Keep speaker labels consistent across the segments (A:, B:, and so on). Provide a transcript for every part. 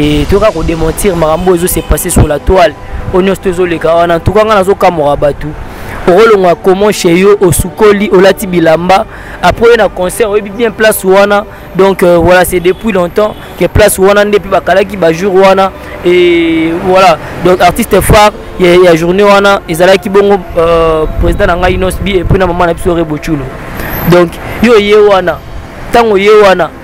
A: Et toka ko démentir makambo ezo se passer sur la toile. Onios tozo leka wana tuka nga nazo kamora batu. okolongwa comment chez yo osukoli olati bilamba après oye na concert oyebi bien place wana donc euh, voilà c'est depuis longtemps que place wana nde mpe bakalaki bajour wana et voilà donc artiste phare ya, ya journée wana ezalaki bongo euh, président na ngai inosbi epuis na mama na biso reboculo donc yo oye wana ntango oye wana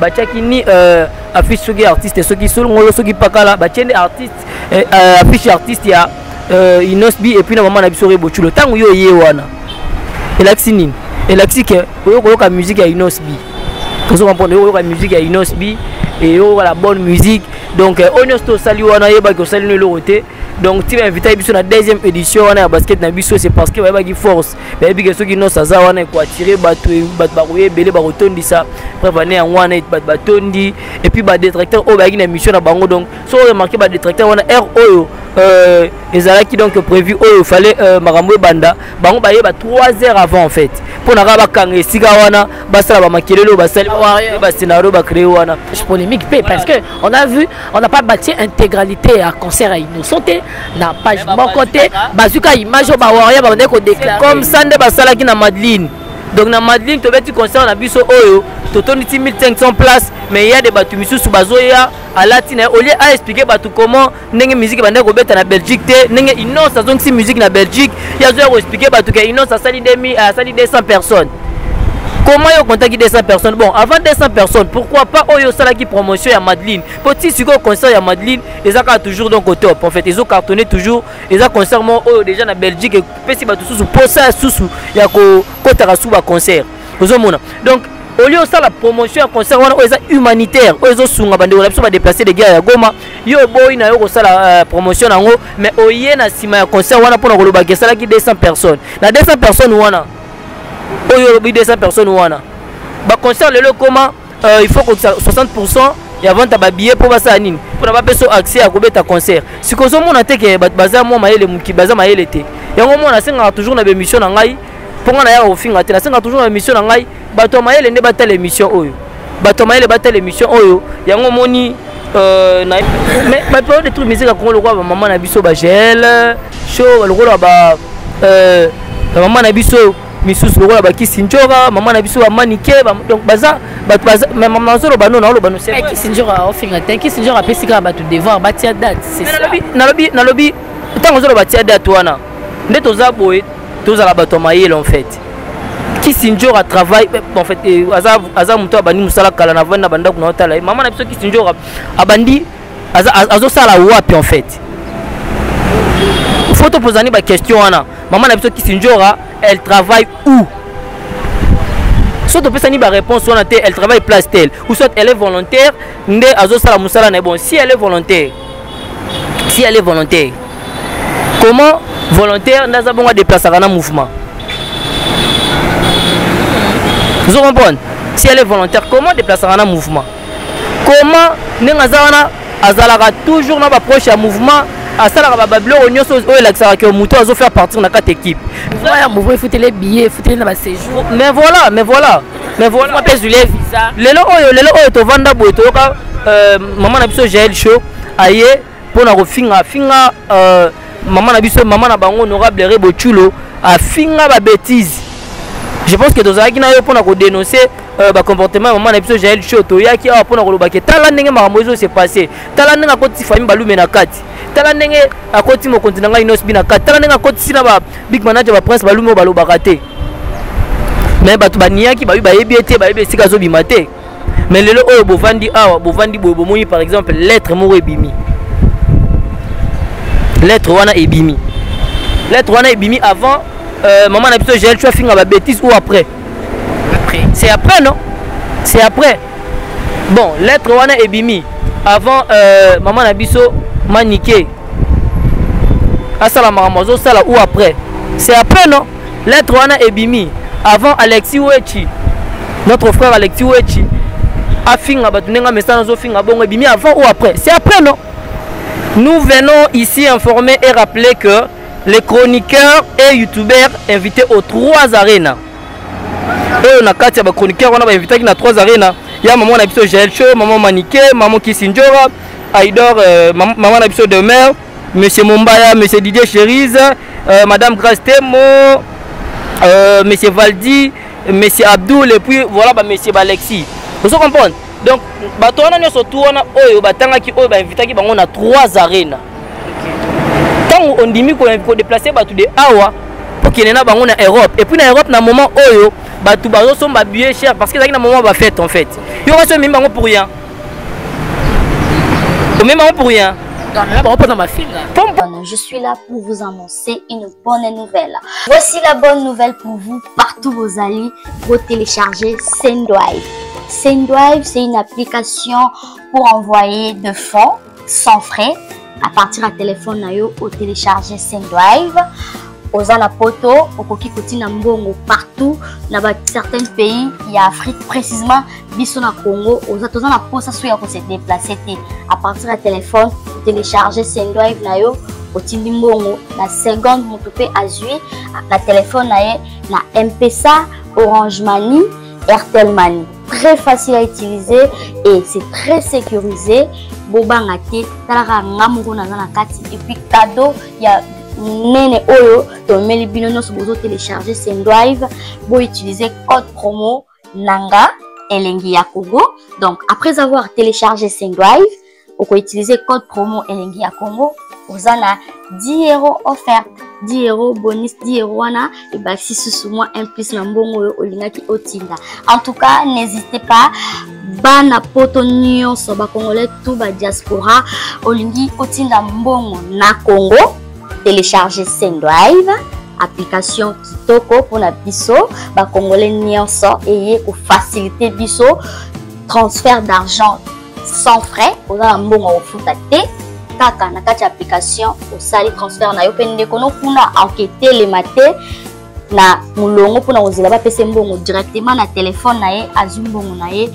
A: batiaki ni euh, affiche soki artiste soki solongolo soki pakala batie nde artiste euh, euh, affiche artiste ya euh, inosbi epuis na mama na biso reboculo ntango yo eye wana elakisi nini elakisi ke oyo koyoka musique ya inosbi ozo comprendre oyo koyoka musique ya inosbi eyokoyoka la bonne musique donc oyo nyonso tosali wana yebaki osali no eloko te donc ti bainvitaki biso na deuxième édition wana ya basket na biso c'est parce que bayebaki force bayebi ke soki nyonso aza wana ekoattire bato bato bakoya ebele bakotondisa bref ane yango wana bato batondi epuis badetracteur oyo bayaki na mission na bango donc so oremarke badetracteur wana heure oyo euh, ezalaki donc prévu oyo fallait euh, makambo ebanda bango bayeba 3 heures avant en fait mpo na kaka bakanga esika wana basala bamakelelo basali bascenario bacree wana
B: polemique mpe parce que on a vu on n'a pas bâti intégralité ya concert ya innocent te na page moko te bazwi ka image oyo bawarrior babandaki kodeklare
A: comme ça nde basalaki na madeline donc na madeline tobeti concert na biso oyo totondi ti 1500 place mais ya de bato misusu bazoya alati na ye olie aexplike bato comment ndenge miziki bandaki kobeta na belgique te ndenge inonce azongisi miziki na belgique ye azoya koexplike bato ke inonce asali 200 personnes comment yo contaki 200 personnes bon avant 200 personnes pourquoi pas oyo osalaki promotion ya madeline mpo ti sikoyo concert ya madeline eza kaka toujours donc au top en fait ezo cartonne toujours eza concert moko oyo déjà na belgique epesi bato susu mposa ya susu ya kokotaka su baconcert ozomona donc au lieu osala promotion ya concert wana oyo eza humanitaire oyo ezosunga bandeko na biso badeplace de guerre ya goma yo oboyi na yo kosala euh, promotion na yango mais oye na nsima ya concert wana mpo na kolobaki esalaki 200 personnes na 200 personnes wana oyo olobi 200 personnes wana baconcert lelo ekoma euh, il faut kokisa 60 pourcent ya vente ya babillet mpo basala nini mpona bapeso accès ya kobeta concert sikoyo ozomona te ke bato baza mwa mayele moki baza mayele te yango mwana asengaka toujours na baémission na ngai mpo ngai nayaka kofinga te nasengaka toujours na baémission na ngai bato ya mayele nde batala émission oyo bato ya mayele batala émission oyo yango omoni euh, na mais baperiode de truc musique ya congo lokola bamama na biso bagele show lokola ba euh, bamama na biso misusu lokola bakisi njora mama na biso bamanike donc baza nazoloba no naoloba
B: nokisi njora ofinga te kisi njora apesi kaka bato devoir batia date
A: nalobi ntango ozoloba tia date wana nde toza boye tozala bato ya mayele en fait kisinjora travail eh, en fait eh, aza, aza moto abandi mosala kala na vandi na bandako na otala ye mama na biso kisinjora abandi azosala azo wapi en fait fo topozani baquestion wana mama na biso kisinjora elle travaille où soit topesani baréponse wana te elle travaille place telle ou soit elle est volontaire nde azosala mosala na ye bon si elle est volontaire si ale volontaire comment volontaire nde aza bongo adeplasaka na mouvement ozo comprendre si ale volontaire comment adeplasaka na mouvement comment ndenge aza wana azalaka toujours na baproche ya mouvement asalaka bababiloko nyonso oyo elakisaka ke moto azofaire partir na kati équipe
B: ya mouvement efuteli biye efuteli na baséjour
A: mais voilà mais voilà mais voilà
B: pe zule visa
A: lelo oyo lelo oyo tovanda boye toyoka euh, mama na biso Jael Show aye pona ko finga finga euh, mama na biso mama na bango honorable Rebo Chulo afinga ba bêtises je pense que tozalaki na yo pona ko dénoncer euh, ba comportement ya mama na biso Jael Show toyaki awa pona koloba ke tala ndenge makambo ezo se passer tala ndenge akotisi famille balume na kati tala ndenge akoti mokonzi na ngai nyonso binaka tala ndenge akotisi na ba big manager ba prince balumi oyo balobaka te me bato baniyaki babi bayebi ye te bayebi esika azobima te me lelo oyo bovandi awa bovandi boye bomoni par exemple lettre moko ebimi lettre wana ebimi lettre wana ebimi avant euh, mama na biso jael tu afinga babétise ou après c'est après non c'est après bon lettre wana ebimi avant euh, mama na biso manike asala makambo azosala ou après c'est après non lettre wana ebimi avant alexi wechi notre frère alexi wechi afinga bato ndenge amesana azofinga bongo ebimi avant ou après c'est après non nous venons ici informer et rappeler que le chroniqueur et youtubeur invité au 3 arena oyo na kati ya bachroniqueur wana bainvitaki na 3 arena ya mama na biso jael cho mama manike mama kisinjora aidor euh, mama na biso demeure monsieur mombaya monsieur didier cherise euh, madame grace temo euh, monsieur valdi monsieur abdoul et puis voilà ba monsieur balexi ozo comprendre donc bato wana nyonso tu wana oyo batangaki oyo bainvitaki bango na 3 arena ntango ondimi kodeplace bato de awa kokende na bango na europe et puis na europe na moment oyo bato bazosomba billet cher parce que ezalaki na moment bafete en fait yo kasi omemi bango pour rien omemi bango pour rien
C: je suis là pour vous annoncer une bonne nouvelle. Voici la bonne nouvelle pour vous. Partout vos alliés, vous téléchargez Sendwave. Sendwave, c'est une application pour envoyer de fonds sans frais à partir ya telefone na yo otelecharge sendrive oza na poto okoki kotina mbongo partout na ba certains pays ya afrique précisement biso na congo oza toza na mposa so ya kose déplace te à partir ya telefone otelecharge sendrive na yo otindi mbongo na seconde moto mpe azwi na telefone na ye na mpesa orange mani airtel mani très facile à utiliser et c'est très sécurisé bobanga te talaka nga moko naza na kati epuis cadeau ya monene oyo tomemeli bino nyonso bozo télécharge sendrive boutilize code promo nanga elengi ya kogo donc après avoir télécharge sendrive oko utiliser code promo elengi ya Congo oza na 10 euros offerte 10 euros bonus 10 euros wana ebakisi susu mwa un plus na mbongo oyo olingaki otinda en tout cas n'hésitez pas bana poto nyonso bacongolais tout badiaspora olingi otinda mbongo na congo télécharge sendrive application kitoko mpona biso bacongolais nyonso eye kofacilite biso transfert d'argent sans frais oza na mbongo kofuta te kaka na kati ya application osali transfert na yo mpe ndeko no kuna aoketelema te na molongo mpona kozela bapesa mbongo directement na telefone na ye azwi mbongo na ye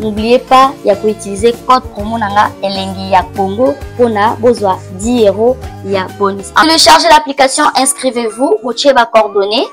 C: n'oubliez pas ya koutilize code promo na nga elengi ya congo mpona bozwa 10 euro ya bonus telecharge l'application inscrivez-vous botie bacoordonnées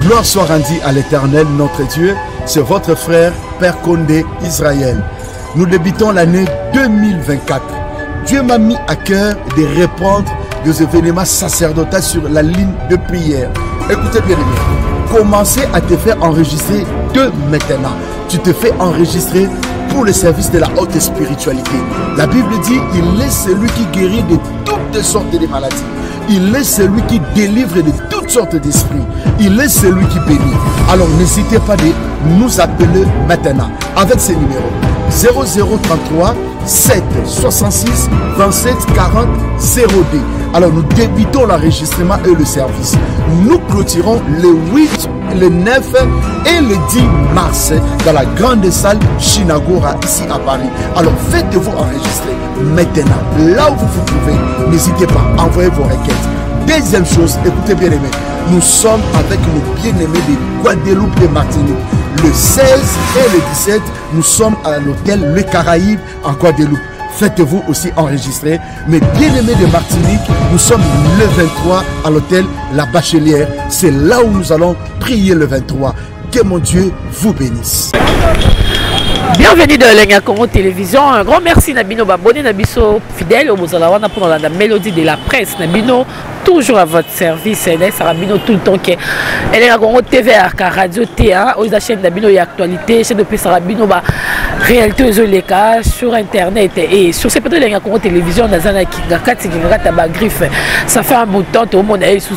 D: Gloire soit rendue à l'Éternel, notre Dieu. C'est votre frère, Père Condé, Israël. Nous débutons l'année 2024. Dieu m'a mis à cœur de répondre des événements sacerdotaux sur la ligne de prière. Écoutez bien commencer Commencez à te faire enregistrer de maintenant. Tu te fais enregistrer pour le service de la haute spiritualité. La Bible dit, il est celui qui guérit de toutes sortes de maladies. Il est celui qui délivre de toutes sortes d'esprits. Il est celui qui bénit. Alors n'hésitez pas à nous appeler maintenant avec ce numéro 0033 7 66 27 40 02. Alors nous débutons l'enregistrement et le service. Nous clôturons le 8, le 9 et le 10 mars dans la grande salle Shinagora ici à Paris. Alors faites-vous enregistrer maintenant. Là où vous vous trouvez, n'hésitez pas, envoyez vos requêtes. Deuxième chose, écoutez bien aimé, nous sommes avec nos bien-aimés de Guadeloupe et Martinique. Le 16 et le 17, nous sommes à l'hôtel Le Caraïbe en Guadeloupe. Faites-vous aussi enregistrer. Mes bien-aimés de Martinique, nous sommes le 23 à l'hôtel La Bachelière. C'est là où nous allons prier le 23. Que mon Dieu vous bénisse.
B: Bienvenue dans Lenga Congo Télévision. Un grand merci na bino babone na biso fidèle au bozala wana pour la mélodie de la presse na bino toujours à votre service na sara bino tout le temps que Lenga Congo TV à radio T hein aux chaîne na bino et actualité chaîne de plus sara bino ba réalité aux leka sur internet et sur ces peut-être Lenga Congo Télévision na zana kinga kati kinga ta ba griffe ça fait un bout de temps tout le monde a
A: sous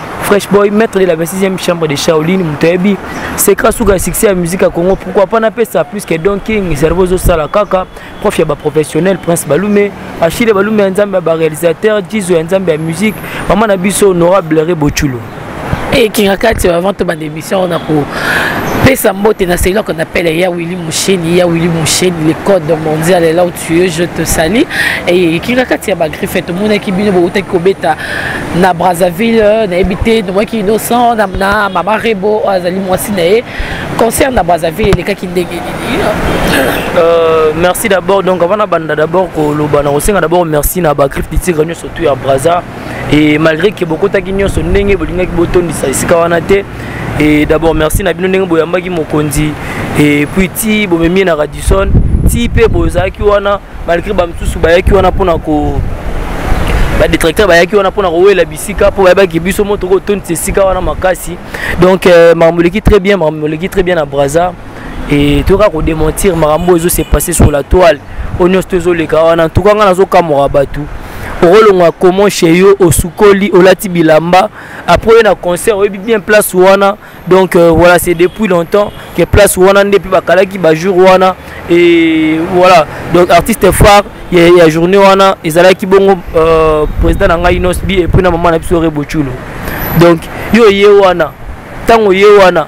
A: Fresh Boy, maître de la 26e chambre de Shaolin, Mutebi, secret suka succès à musique à Congo, pourquoi pas n'a ça plus que Don King, cerveau zo sala kaka, prof ya ba professionnel, Prince Balume, Achille Balume nzambe ba réalisateur, Jizo nzambe ya musique, maman na biso honorable Rebochulo. Et
B: qui rakati avant ton émission on a pour pesa mbote na seloko na pele ya Willy Musheni, ya Willy Musheni, le code mondial là où tuye je te sali ekika kati ya bagriffe tomonaki bino boutaki kobeta na brazzaville nayebi te tomonaki innocent na mama rebo azali mwasi na ye concert na brazzaville elekaki ndenge nini euh,
A: merci d'abord donc avant nabanda d'abord koloba na kosenga d'abord merci na bagriffe bitika nyonso tout ya brazza et malgré que bokotaki nyonso ndenge bolingaki botondisa esika wana te et d'abord merci na bino ndenge boyambaki mokonzi et puis ti bomemi ye na radison ti mpe bozalaki wana malgré bamosusu bayaki wana mpona ko badetracteur bayaki wana mpona kowela bisika mpo bayebaki biso moto kotondisa esika wana makasi donc euh, makambo eleki très bien makambo eleki très bien na braza et toyoka ko démentir makambo ezo se passer sur la toile oyo nyonso to ezoleka wana en tout cas ngai nazokamwaka bato okolongwa comment chez yo osukoli olati bilamba après oye na concert oyebi bien place wana donc euh, voilà c'est depuis longtemps que place wana nde mpe bakalaki bajour wana et voilà donc artiste phare ya, ya journée wana ezalaki bongo euh, président na ngai inosbi epuis na mama na biso reboculo donc yo oye wana ntango oye wana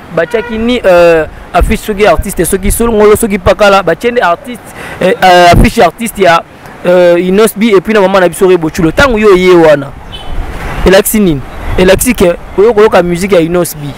A: batiaki ni euh, affiche soki artiste soki solngolo soki pakala batie nde artiste euh, euh, affiche ya artiste ya euh, inosbi epuis na mama na biso reboculo ntango yo oye wana elakisi nini elakisi ke oyo koyoka musique ya inosbi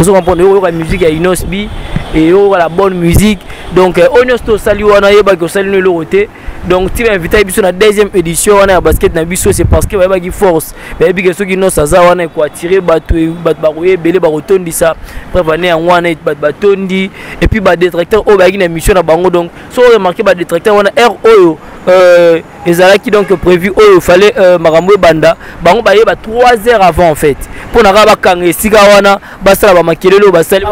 A: ozo comprendre oyo koyoka musique ya inosbi eyoka la bonne musique donc euh, oyo nyonso tosali wana yebaki osali no eloko te donc ti bainvitaki biso na deuxième édition wana ya basket na biso c'est parce que bayebaki force bayebi ke soki nyonso aza wana ekoattire bato e, bato bakoya ebele bakotondisa preuve ane yango wana bato batondi epuis badetracteur oyo bayaki na mission na bango donc so oremarke badetracteur wana heure oyo euh, ezalaki donc prévu oyo fallait euh, makambo ebanda bango bayeba 3 heures avant en fait mpo na kaka bakanga esika wana basala bamakelele oyo basali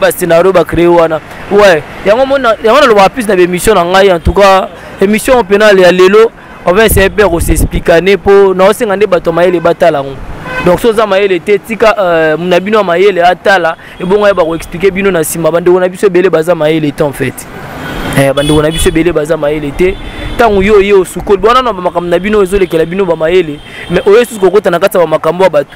A: bascenario bacree wana we yango nalobaka plus na baémission na ngai en tout cas émission mpena ya lelo enfin c'est un peu kosexplikane mpo naosenga nde bato ya mayele batala yango donc so oza mayele te tika euh, na bino ya mayele atala ebongo ayeba koexplike bino na nsima bandeko na biso ebele baza mayele te en fait eh, bandeko na biso ebele baza mayele te ntango yo oye osukoli bwana na bamakambo na bino ezolekela bino bamayele mais oye susu kokota na kati ya bamakambo ya bato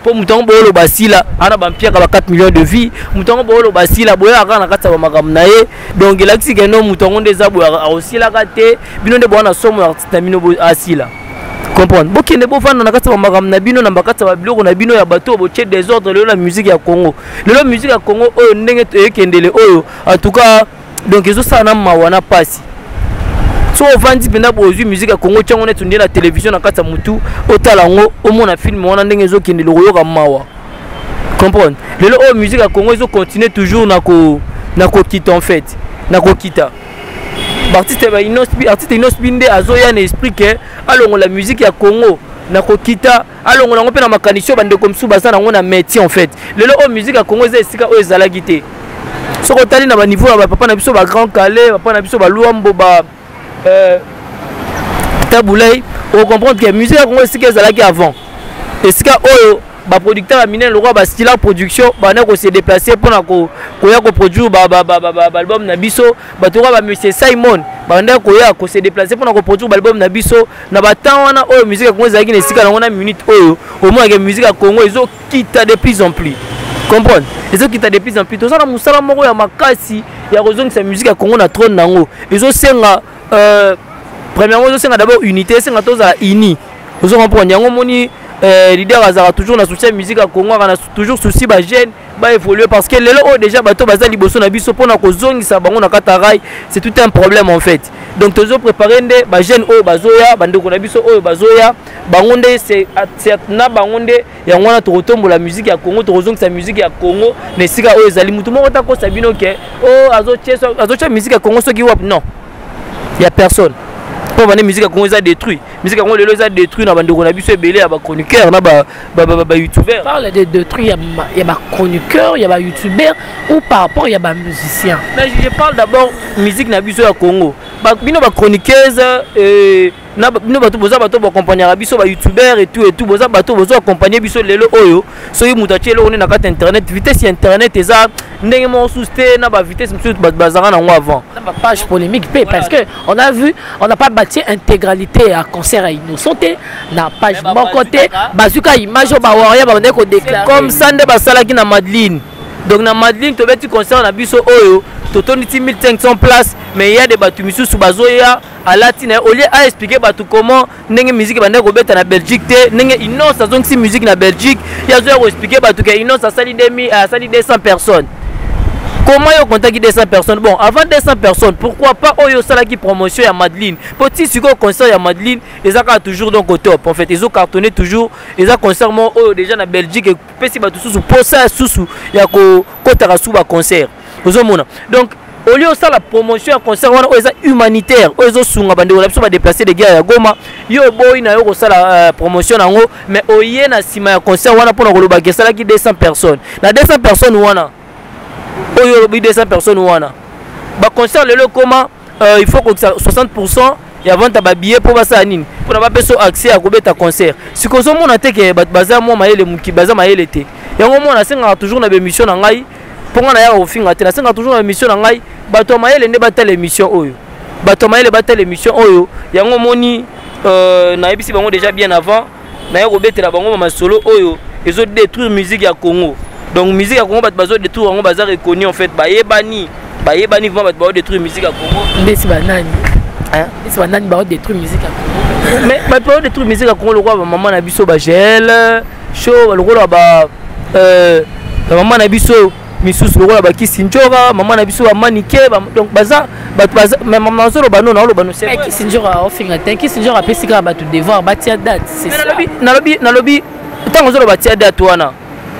A: mpo moto yango booloba sila ana bampiaka ba 4 millions de vie moto yango booloba sila boyaka kaka na kati ya bamakambo na ye donc elakisi keno moto yango nde eza boye aosilaka te bino nde boya na somo ya artiste na bino asila comprendre bokende bovanda na kati ya bamakambo na bino na bakati ya babiloko na bino ya bato oyo botie desordre lelo na musique ya congo lelo musique ya congo oyo ndenge eyekendele oyo en tout cas donc ezosala na mawa na mpasi so ovandi mpenza boye ozwi miziki ya kongo tyango neti nde na televizio na kati ya motu otala yango omona filme wana ndenge ezokende lokoyoka mawa comprendre lelo oyo miziki ya kongo ezocontinue toujours na kokita en fait na kokita baartiste ya artiste inosbi nde azoya na esprit ke alongola miziki ya kongo na kokita alongola yango mpe na makanisi oyo bandeko mosusu baza nango na métier en fait lelo oyo musique ya congo eza esika oyo ezalaki te soki otali na baniveau ya bapapa na biso bagrand kale papa na biso baluambo ba euh, tabulai ocomprendre ke musique ya congo esika ezalaki avant esika oyo baproducteur ya minene lokola bastila production banda kose déplace mpona koya koproduire baalbum na biso bato lokola bamonsieur simon banda koya kose déplace mpona koproduire baalbum na biso na batemp wana oyo musique ya congo ezalaki na esika nango na minute oyo omonake musique ya congo ezokita de plus en plus comprendre ezokita de plus en plus toza na mosala moko ya makasi ya kozongisa musique ya congo na trone na yango ezosenga euh, premièrement ezosenga d'abord unité esenga tozala uni ozo comprendre yango omoni euh, leader azalaka toujours na souci ya musique ya congo aka na toujours souci bajeune baévolue parce que lelo oyo déjà bato baza liboso na biso mpona kozongisa bango na katarai c'est tout un problème en fait donc tozo préparer nde ba jeune oyo bazoya bandeko na biso oyo bazoya bango nde na bango nde yango wana tokotombola musique ya congo tokozongisa musique ya congo na esika oyo ezali motu moko takosa bino ke o oh, azotya musique ya congo soki wapi non ya personne mpo bande musique ya congo eza détruit musique ya congo lelo eza détruit na bandeko na biso ebele ya bachroniqueur na ba bayoutubeur
B: parle de, de truc ya bachroniqueur ya bayoutubeur ou par rapport ya bamusicien
A: mais je parle d'abord musique na biso ya congo bino bachroniqueuse euh, bino bato boza bato bakompagnaka biso bayoutubeur et tout et tout boza bato bozo accompagne biso lelo oyo soki moto atie eloko nde na kati ya internet vitesse ya internet eza ndenge moko susu te na bavitesse mosusu bato bazalaka nango avant
B: page polémique mpe parce que on a vu on n'a pas bâti intégralité ya concert ya innocent te na page moko te bazwi ka image oyo bawarrior babandaki kodeklare
A: comme ça nde basalaki na madeline donc na madeline tobeti concert na biso oyo totondi ti 1500 place mais ya de bato misusu bazoya alati na ye olie aexplike bato comment ndenge miziki bandaki kobeta na belgique te ndenge inonce azongisi miziki na belgique ye azoya koexplike bato ke inonce asali 200 personnes comment yo contaki 200 personnes bon avant 200 personnes pourquoi pas oyo osalaki promotion ya madeline mpo ti sikoyo concert ya madeline eza kaka toujours donc au top en fait ezo cartonne toujours eza concert moko oyo déjà na belgique epesi bato susu mposa susu ya kokotaka su baconcert ozomona donc au lieu osala promotion ya concert wana oyo eza humanitaire oyo ezosunga bandeko na biso badeplace de guerre ya goma yo oboyi na yo kosala uh, promotion na yango mais oye na nsima ya concert wana mpo na kolobaki esalaki 200 personnes na 200 personnes wana oyo olobi 200 personnes wana baconcert lelo ekoma euh, il faut kokisa 60 pourcent ya vente ya babillet mpo basala nini mpona bapesa accès ya kobeta concert sikoyo ozomona te ke bato baza mwa mayele moki baza mayele te yango mwana asengaka toujours na baémission na ngai mpo ngai nayaka kofinga te nasengaka toujours na baémission na ngai bato ya mayele nde batala émission oyo bato ya mayele batala émission oyo yango omoni euh, nayebisi bango déjà bien avant naye kobetela bango ba masolo oyo ezo détruire musique ya congo donc musique ya congo bato bazo détruire yango baza reconnu en fait bayebani bayebani vraiment bato bao détruire musique ya congo
B: ndesi banani ndesi banani bao détruire musique ya congo
A: mais bato bao détruire musique ya congo lokola bamama na biso bagele show lokola ba euh, bamama na biso misusu lokola bakisi njora mama na biso bamanike donc baza bato baza mais mama azoloba no naoloba no eh,
B: kisi njora ofinga te kisi njora apesi kaka bato devoir batia date
A: nalobi nalobi ntango ozoloba tia date wana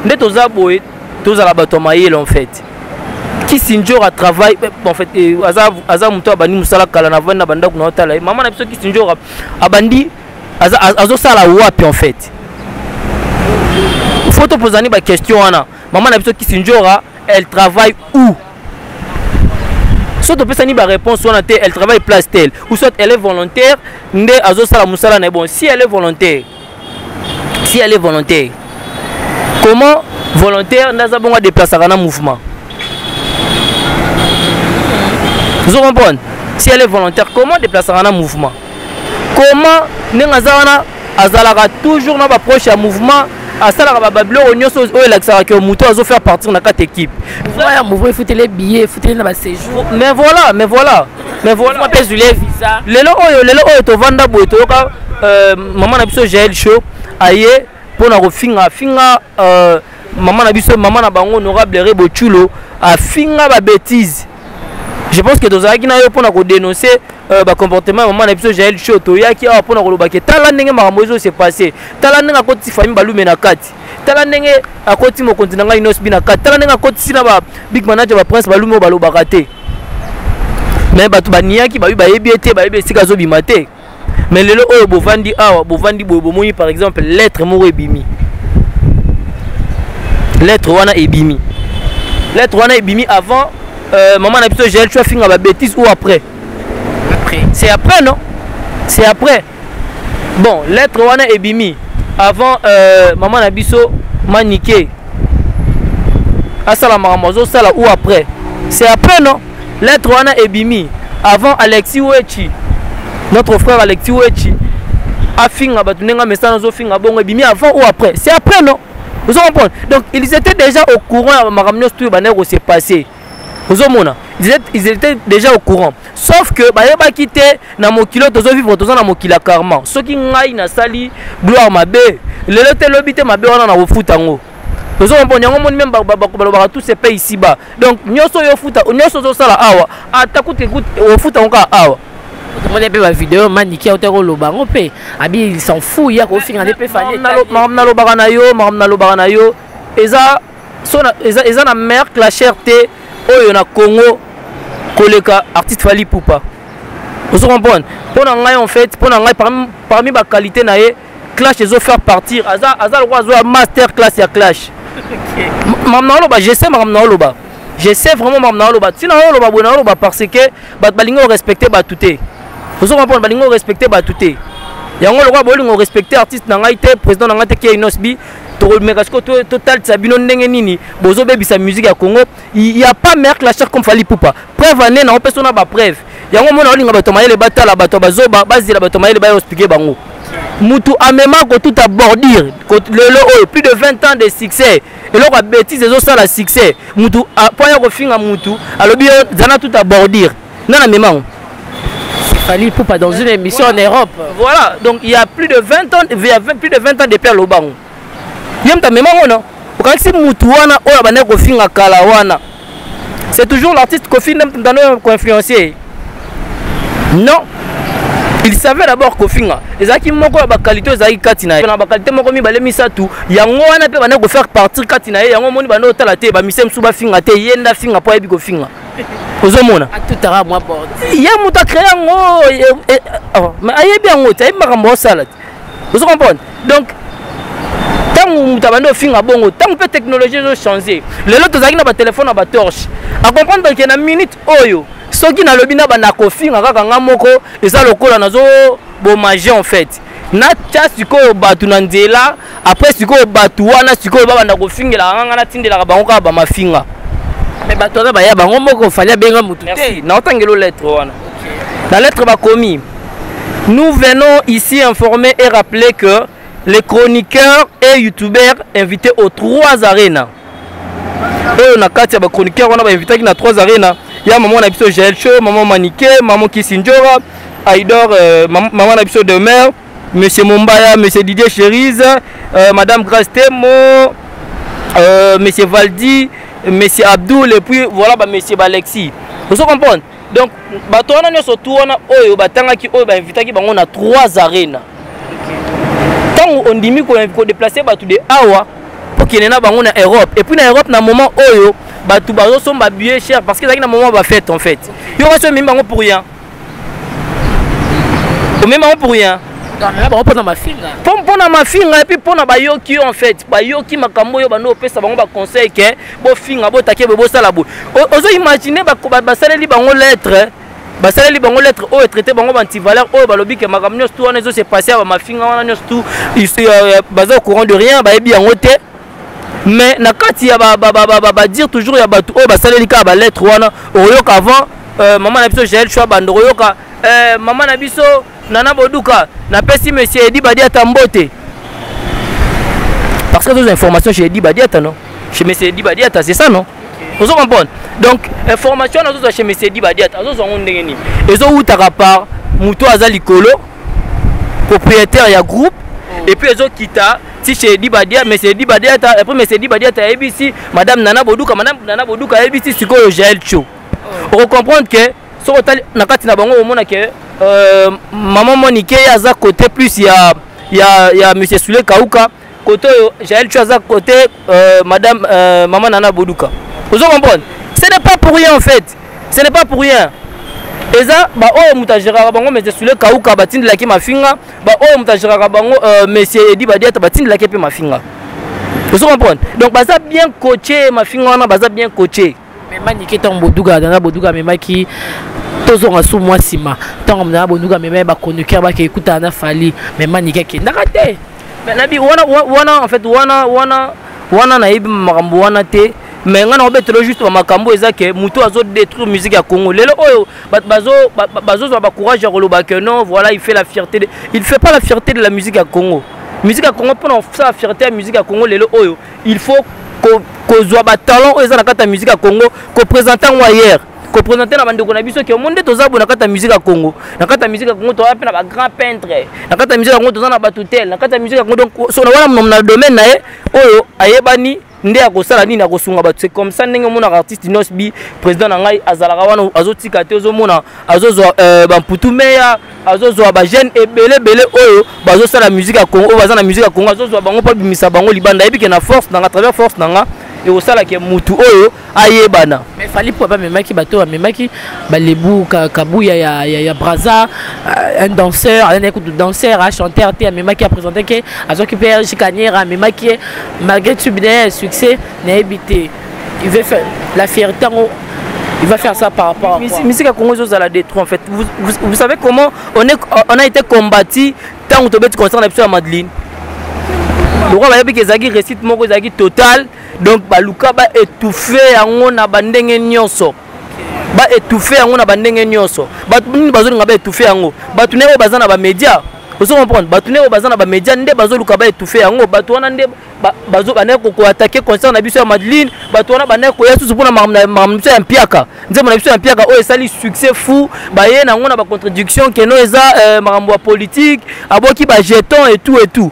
A: nde toza boye tozala bato ya mayele en fait kisi njora travail eh, en fait eh, aza, aza moto abandi mosala kala na vandi na bandako na otala ye mama na biso kisi njora abandi azosala wapi en fait fo topozani baquestion wana Maman na biso Kisindjora, elle travaille où soit opesani ba réponse wana te elle travaille place telle ou soit elle est volontaire nde azosala mosala na ye bon si elle est volontaire si elle est volontaire comment volontaire nde aza bongo adeplasaka na mouvement ozo comprendre si elle est volontaire comment déplacera na mouvement comment ndenge aza wana azalaka toujours na baproche ya mouvement asalaka babiloko nyonso oyo elakisaka ke moto azo faire partir na kati équipe
B: ya mouvement efutele billet efutele na baséjour
A: mais voilà mais voilà mais voilà
B: mpe ezwile visa
A: lelo oyo lelo oyo tovanda boye toyoka euh, mama na biso jael show aye mpo na kofinga finga euh, maman na biso maman na bango honorable re bochulo afinga ba bêtise je pense que tozalaki na yo mpona kodenonce euh, bacomportement ya mama na biso jael cho toyaki awa mpona koloba ke tala ndenge makambo ezo se passe tala ndenge akotisi famille balume na kati tala ndenge akoti mokonzi na ngai inosbi na kati tala ndenge akotisi na ba big manager ba prince balume oyo balobaka te me bato baniyaki bayebi bayebi ye te bayebi esika azobima te mais lelo oyo bovandi awa bovandi boye bomoni par exemple lettre moko ebimi lettre wana ebimi lettre wana ebimi avant euh, maman na biso jael tu afinga babétise ou après
B: après
A: c'est après non c'est après bon lettre wana ebimi avant euh, maman na biso manike asala makambo azosala ou après c'est après non Lettre wana ebimi avant Alexis Wechi notre frère Alexis Wechi afinga bato ndenge amesana azofinga bongo ebimi avant ou après c'est après non vous comprenez donc ils étaient déjà au courant ya makambo nyonso tout ebandaki kose passer ozomona ils étaient déjà au courant sauf que bayebaki te na mokili oyo tozovivre toza na mokili ya karma soki ngai nasali gloire mabe lelo te lobi te mabe wana na kofuta yango ozo comprendre yango moni meme balobaka tout se paye ici bas donc nyoso yo futa nyoso zo sala awa ata kutu kutu ofuta ngo kaka awa
B: tomoni mpe bavideo maniki auta koloba yango mpe abi s'en fou ya kofinga nde mpe
A: falimakambo nalobaka na yo makambo nalobaka na yo eza eza, eza na mère clashère te oyo na congo koleka artiste fali pupa ozo comprendre mpo na ngai en fait mpo na ngai parmi, parmi baqualité na ye clash ezo faire partir aza aza lokola azoya master class ya clash makambo na oloba je sais makambo na oloba je sais vraiment makambo na oloba ntina na oloba boye na oloba parce que bato balingi orespecte bato te ozo comprendre balingi orespecte bato te yango lokola bolingi orespecte artiste na ngai te président na ngai te keinosbi tokomeka sikoyo totalisa bino ndenge nini bozobebisa musique ya congo Il n'y a pas meilleur clasheur comme Fally Poupa. Preuve année, na opeso na ba preuve. Yango mona olinga bato mayele batala bato bazoba bazela bato mayele ba expliquer bango. Mutu amema ko tout à bordure, ko lelo oyo plus de 20 ans de succès. Eloko bêtise ezo sala succès. Mutu point ya ko finga mutu, alobi zana tout à bordure. Nana memango.
B: Fally Poupa dans une émission voilà. en Europe.
A: Voilà, donc il y a plus de 20 ans, il y a 20, plus de 20 ans depuis à Lobango. ye moto amema ngo no okanisi mutu wana oyo abandaki kofinga kala wana c'est toujours l'artiste kofi nde moto mutano koinfluencie non il savait d'abord kofinga ezalaki moko ya bakalite ezalaki kati na ye na bakalite moko mibale misato yango wana mpe bandaki kofaire partir kati na ye yango omoni banda otala te bamise mosusu bafinga te ye nde afinga mpo ayebi kofinga ozomona ye moto acree yango ayebi yango te ayebi makambo osala te ozo comprendre donc ntango moto abandi ofinga bongo ntango mpe technologie ezo change lelo tozalaki na batelefone na batorche acomprendre ke na minute oyo soki nalobi na banda kofinga kaka nga moko eza lokola nazoboma je en fait natya sikoyo bato na nzela après sikoyo bato wana sikoyo babanda kofingelaka nga nga natindelaka bango kaka bamafinga
B: me bato wana baya bango moko fali abenga motu te
A: naotangelo lettre wana na lettre bakomi nous venons ici informer et rappeler que les chroniqueurs et youtubeurs invités aux trois arena oyo na kati ya bachroniqueur wana bainvitaki na trois arena ya mama na biso gelcho mama manike mama kisindjora aidor euh, mama na biso demeure Monsieur Mombaya, Monsieur Didier Cherise, euh, Madame Grace Temo, euh, Monsieur Valdi, Monsieur Abdoul, et puis voilà, bah, Monsieur Balexi. Vous comprenez Donc, bato wana nyonso tu wana oyo batangaki oyo bainvitaki bango na trois arena ntango ondimi kodeplace bato de awa okende na bango na europe et puis na europe na moment oyo bato bazosomba billet cher parce que ezalaki na moment bafete en fait yo kasi omemi bango pour rien omema ngo pour rien
B: mpo
A: na mafinga epuis mpo na bayoki yo en fait bayoki makambo oyo bando opesa bango baconseil ke bofinga botake boye bosala boye ozo imagine basaleli bango lettre basaleli bango lettre oyo etraite bango bantivaleur oyo balobi ke makambo nyonso tu wana ezo se passe ya bamafinga wana nyonso tu baza au courant de rien bayebi yango te mais na kati ya badire toujours ya bato oyo basaleli kaka balettre wana okoyoka avant euh, mama na biso jael choi banda okoyoka euh, mama na biso nana boduka napesi monsieur edi badiata mbote parce que toza information chez edi badiata non chez monsieur edi badiata c'est ça non ozo comprendre donc information nazozwa chez monsieur edi badiata azozwa yango ndenge nini ezowutaka par moto aza likolo propriétaire ya groupe oh. et puis ezokita ti chez dibadia mais chez dibadia ta après mais chez dibadia ta ebisi madame nana boduka madame nana boduka ebisi sikoyo jael cho oh. oko comprendre que soki otali na kati na bango omona ke euh, maman monike ye aza côté plus ya ya ya monsieur sule kauka côté oyo jael cho aza côté euh, madame euh, maman nana boduka ozo comprendre ce n'est pas pour rien en fait ce n'est pas pour rien eza baoyo moto agéraka bango mese sule kauka batindelaki mafinga baoyo moto agéraka bango euh, mese edi badiata batindelaki mpe mafinga ozo comprendre donc baza bien coache mafinga wana baza bien coache
B: manike ntango boduga dana boduga amemaki tozonga su mwa nsima ntango dana boduga amemaki bachroniqueur bakei kutana na fali me manike akendaka te
A: nabi wana wana en fait wana wana wana nayebi makambo wana te mais nga na obetelo juste ba makambo eza que muto azo détruire musique ya Congo lelo oyo bazo bazo ba courage ya koloba que non voilà il fait la fierté de... il fait pas la fierté de la musique ya Congo musique ya Congo pona ça fierté ya musique ya Congo lelo oyo il faut ko kozwa ba talent oyo eza na kati ya musique ya Congo ko présenter ngo ailleurs kopresente na bandeko na biso ke omonde toza boye na kati ya musike ya congo na kati ya musike ya congo toza mpe na bagrand peintre na kati ya musike ya congo toza na bato tel na kati ya musike ya congo donc sona wana monomo na domaine na ye oyo ayebani nde akosala nini akosunga bato c'est comme ça ndenge omonaka artiste nosbi président na ngai azalaka wana azotika te ozomona azozwa euh, bamputu meya azozwa bajeune ebele ebele oyo bazosala musike ya congo oyo baza na musike ya congo azozwa bango mpo abimisa bango libanda ayebi ke na force nanga travers force na nga ekosala ke motu oyo ayebana
B: mais fali po bamemaki bato bamemaki balebu kabuya ya, ya, ya braza euh, un danseur azalaki kutu danseur achanteur te amemaki apresente ke azwaki mpe erge kaniera amemaki ye malgré tube na ye succès nayebi te il veut faire la fierté yango il va faire ça par rapport à quoi
A: musique ya congo ezozala de trop en fait vous, vous, vous savez comment on, est, on a été combattu ntango tobeti concert na biso ya madeline lokola bayebi ke ezalaki récite moko ezalaki totale donc baluka ba étouffe yango na bandenge nyonso ba étouffe yango na bandenge nyonso bato nini bazolinga ba étouffe yango bato na oyo baza na bamédia ozo comprendre bato na oyo baza na bamédia nde bazoluka ba étouffe yango bato wana nde bandaki koatake concert na biso ya madeline bato wana bandaki koya susu mpona makambo na biso ya mpiaka nzembo na biso ya mpiaka oyo esali succès fou baye na yango na bacontradiction keno eza euh, makambo ya politike aboki bajeton etout etout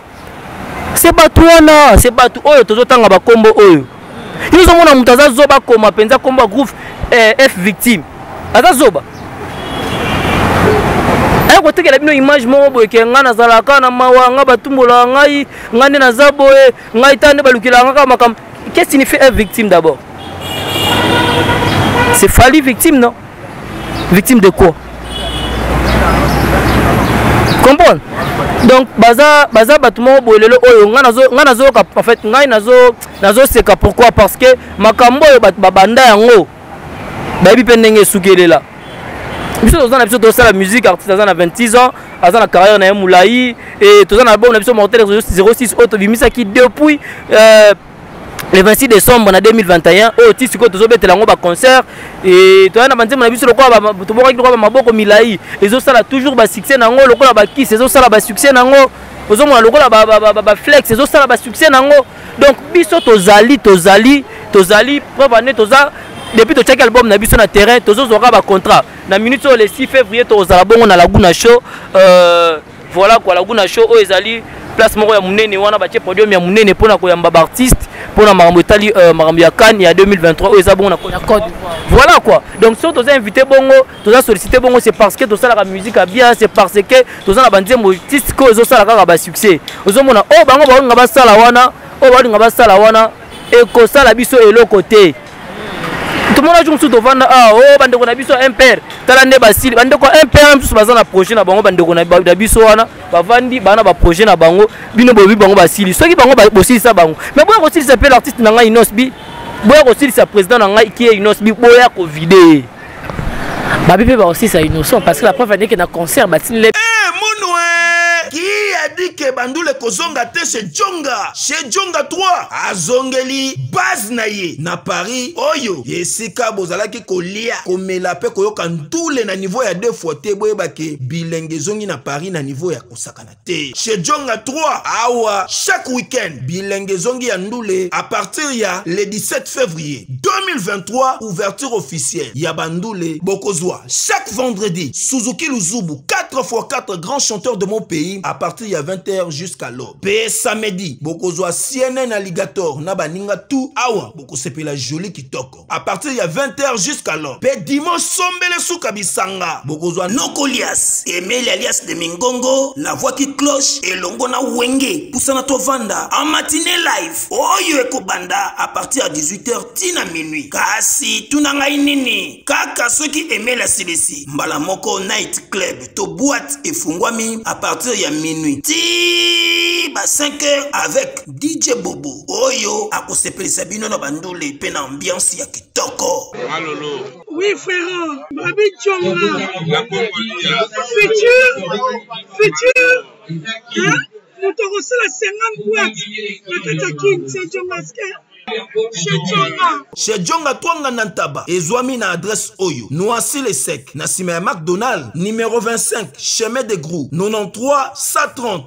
A: se bato wana se bato oyo tozotanga bakombo oyo yo ozomona moto aza zoba akoma mpenza kombo ya groupe eh, f victime aza zoba aya kotekela bino image moko boye ke ngai nazalaka na mawa ngai batumbolaka ngai ngai nde naza boye ngai ta nde balukelaka ngai kaka makambo qu'est-ce signifie f victime d'abord c'est fali victime non victime de quoi comprendre donc baza baza bato moko boye lelo oyo ngai nazoyoka en fait ngai nazoseka pourquoi parce que makambo oyo bato babanda yango bayebi mpe ndenge esuki elela biso toza na biso tosala musique artiste aza na 26 ans aza na carrière na ye molai e toza na album na biso mortel 06 oyo tobimisaki depuis euh, le 26 décembre na 2021 oyo ti sikoyo tozobetela yango baconcert toya na banzembo na biso lokola tobongaki lokola bamaboko milai ezosala toujours basuccès na yango lokola bakisi ezosala basuccès na yango ozomona lokola baflex ezosala basuccès na yango donc biso tozali tozali tozali preuve ane toza depuis totyaki album na biso na terrain tozozwaka bacontrat na minute oyo le 6 février tokozala bongo na laguna show euh, Voilà quoi, la Gouna Show, oh, ezali place moko ya munene wana batie podium ya munene pona koyamba ba artistes pona makambo etali euh, makambo ya Cannes ya 2023 oyo eza bongo na code voilà quoi donc soki toza invité bongo toza sollicité bongo c'est parce que tosalaka musique ya bien c'est parce que toza na banzembo tiste oyo ezosala kaka basuccès ozomona oyo oh, bango baolinga basala wana oyo oh, baolinga basala wana ekosala biso eloko te tomonaki mosusu tovanda awa o bandeko na biso ya mpr tala nde basili bandeko ya mpr mosusu baza na projet na bango bandeko na biso wana bavandi baa na baprojet na bango bino boyebi bango basili soki bango bosilisa bango mais boya kosilisa mpe l'artiste na ngai inosbi boya kosilisa président na ngai kie inosbi boya kovide ye
B: babi mpe baosisa innocent parce que la preuve andeke na concert batini le
E: eh, monue qui a dit que bandule kozonga te chez jonga chez jonga 3 azongeli base na ye na paris oyo esika bozalaki kolia komela mpe koyoka ntule na niveau ya deux fois te boyebake bilenge ezongi na paris na niveau ya kosakana te chez Djonga 3 awa chaque week-end bilenge ezongi ya ndule à partir ya le 17 février 2023 ouverture officielle ya bandule bokozwa chaque vendredi Suzuki Luzubu 4 x 4 grands chanteurs de mon pays à partir ya 20h jusqu'à l'aube pe samedi bokozwa CNN Alligator na baninga tout awa bokosepela jolie kitoko à partir ya 20h jusqu'à l'heure mpe dimanche sombele suka bisanga bokozwa noko lias emeli alias de mingongo na voaki cloche elongo na wenge pusana tovanda en matine live oyo oh, ekobanda à partir ya 18h ti na minuit kasi tuna ngai nini kaka soki emeli asilisi mbala moko night club to boite efungwami à partir ya minuit ti ba 5h avec DJ Bobo oyo akosepelisa bino na bandule mpe na ambiance ya kitoko. Malolo.
F: Oui frère, Babi Chonga. La Congolia. Futur, futur. Hein? Moto akosala 50 boîtes na kati ya Kin Sejo Maske.
E: chez jonga twanga na ntaba ezwami na adrese oyo noisi le sec na nsima ya macdonald numero 25 chemin de grou 93 130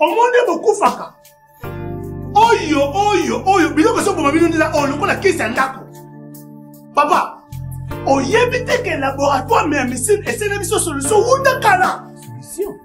F: omoni bokufaka oyo oyo oyo biloko ezoboma bino ndela oyo lokola kisi ya ndako papa oyebi te ke laboratoire ya misine esene biso solution wuta kala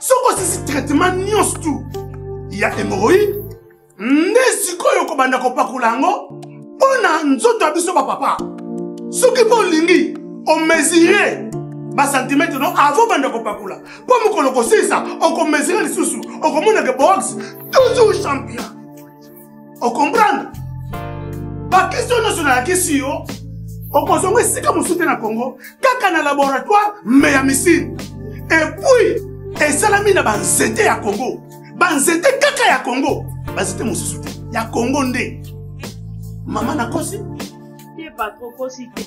F: soki osisi traitement nyonso tu ya hemoroïde nde sikoyo kobanda kopakola yango mpo na nzoto ya biso bapapa soki mpo olingi omesire basantimetre no avant banda kopakola mpo mokolo kosilisa okomesire lisusu okomonake box toujours champion okomprendre bakestio nyonso nayakisi yo okozonga esika mosusu te na congo kaka na laboratoire me ya misine epuis esalami na banzete ya congo banzete kaka ya congo banzete mosusu te ya congo nde mama nakosi
G: te patro kosi te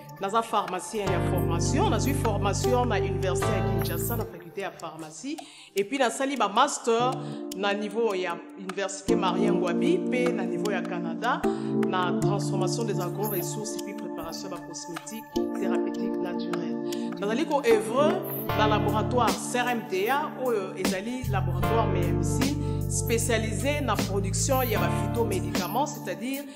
H: naza pharmacien ya formation nazwi formation na université ya kinshasa na faculté ya pharmacie epuis nasali bamaster na niveau ya université marien ngwabi mpe na niveau ya canada na transformation des agro ressources epuis préparation ya bacosmétique thérapeutique naturelle nazali koevre na laboratoire crmta oyo ezali laboratoire meyamisi spécialisé na production ya baphytomédicaments c'est-à-dire